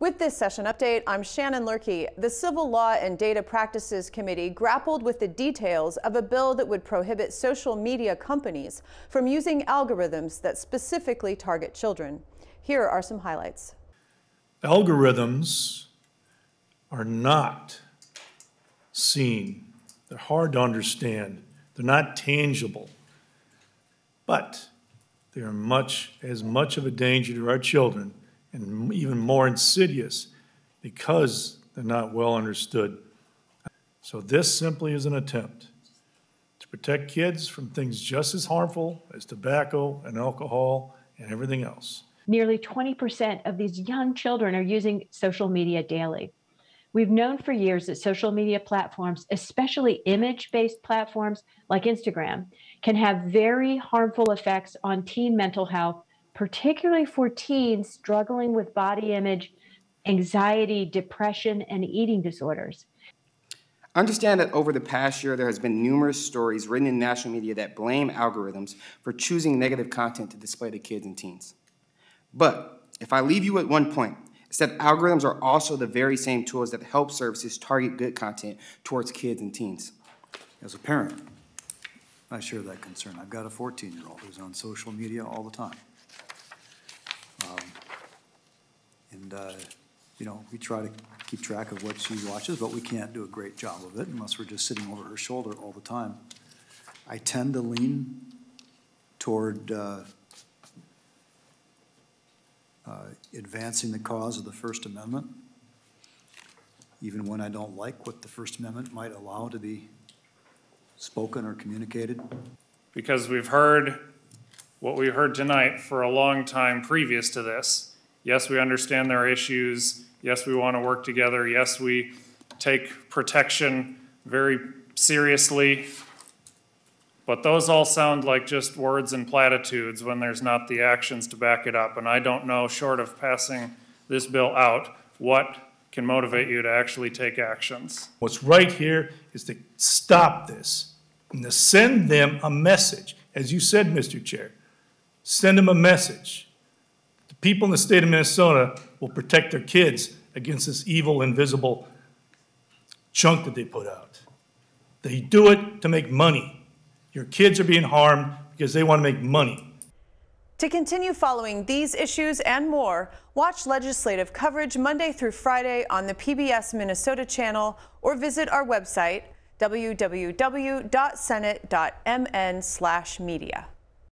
With this session update, I'm Shannon Lurkey. The Civil Law and Data Practices Committee grappled with the details of a bill that would prohibit social media companies from using algorithms that specifically target children. Here are some highlights. Algorithms are not seen. They're hard to understand. They're not tangible. But they are much as much of a danger to our children and more insidious because they're not well understood. So this simply is an attempt to protect kids from things just as harmful as tobacco and alcohol and everything else. Nearly 20% of these young children are using social media daily. We've known for years that social media platforms, especially image based platforms like Instagram, can have very harmful effects on teen mental health, particularly for teens struggling with body image, anxiety, depression, and eating disorders. I understand that over the past year, there has been numerous stories written in national media that blame algorithms for choosing negative content to display to kids and teens. But if I leave you at one point, it's that algorithms are also the very same tools that help services target good content towards kids and teens. As a parent, I share that concern. I've got a 14-year-old who's on social media all the time. Um, And, uh, you know, we try to keep track of what she watches, but we can't do a great job of it unless we're just sitting over her shoulder all the time. I tend to lean toward uh, uh, advancing the cause of the First Amendment, even when I don't like what the First Amendment might allow to be spoken or communicated. because we've heard what we heard tonight for a long time previous to this. Yes, we understand there are issues. Yes, we want to work together. Yes, we take protection very seriously. But those all sound like just words and platitudes when there's not the actions to back it up. And I don't know, short of passing this bill out, what can motivate you to actually take actions. What's right here is to stop this and to send them a message. As you said, Mr. Chair, send them a message. The people in the state of Minnesota will protect their kids against this evil, invisible chunk that they put out. They do it to make money. Your kids are being harmed because they want to make money. To continue following these issues and more, watch legislative coverage Monday through Friday on the PBS Minnesota channel or visit our website www.senate.mn/media.